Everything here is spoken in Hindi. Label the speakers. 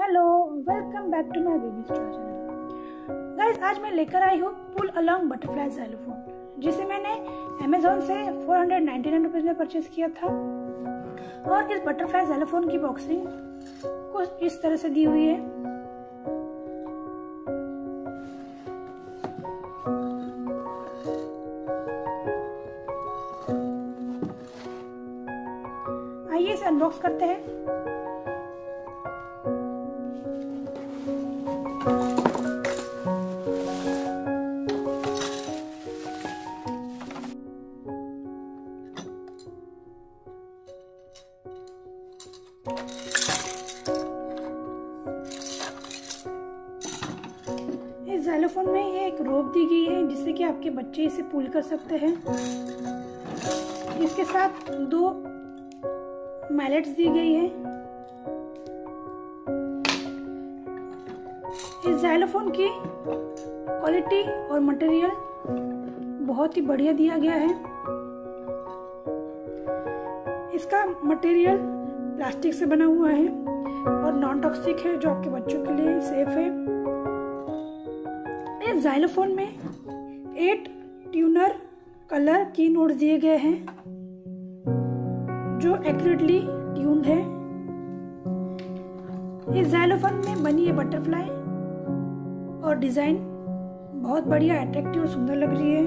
Speaker 1: Hello welcome back to my baby store channel guys आज मैं लेकर आई हूँ पुल अलोंग बटरफ्लाई xylophone, जिसे मैंने अमेजोन से 499 रुपीस में परचेज किया था। और इस बटरफ्लाई xylophone की बॉक्सिंग कुछ इस तरह से दी हुई है। आइए इसे अनबॉक्स करते हैं। इस जेलोफोन में ये एक रोप दी गई है जिससे कि आपके बच्चे इसे पुल कर सकते हैं। इसके साथ दो मैलेट्स दी गई है। इस जेलोफोन की क्वालिटी और मटेरियल बहुत ही बढ़िया दिया गया है। इसका मटेरियल प्लास्टिक से बना हुआ है और नॉन टॉक्सिक है, जो आपके बच्चों के लिए सेफ़ है। जाइलोफोन में एट ट्यूनर कलर की नोट्स दिए गए हैं, जो एक्यूरेटली ट्यून्ड है। इस जाइलोफोन में बनी है बटरफ्लाई और डिज़ाइन बहुत बढ़िया अट्रैक्टिव और सुंदर लग रही है।